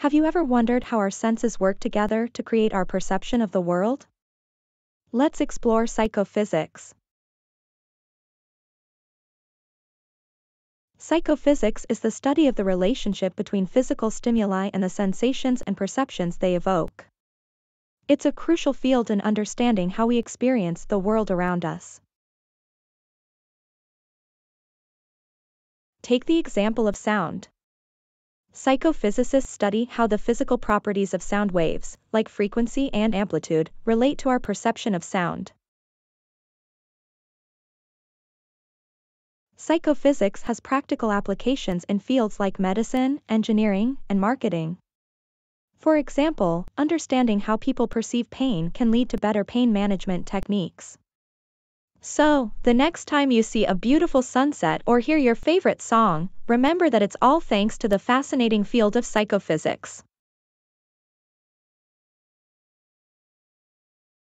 Have you ever wondered how our senses work together to create our perception of the world? Let's explore psychophysics. Psychophysics is the study of the relationship between physical stimuli and the sensations and perceptions they evoke. It's a crucial field in understanding how we experience the world around us. Take the example of sound. Psychophysicists study how the physical properties of sound waves, like frequency and amplitude, relate to our perception of sound. Psychophysics has practical applications in fields like medicine, engineering, and marketing. For example, understanding how people perceive pain can lead to better pain management techniques. So, the next time you see a beautiful sunset or hear your favorite song, remember that it's all thanks to the fascinating field of psychophysics.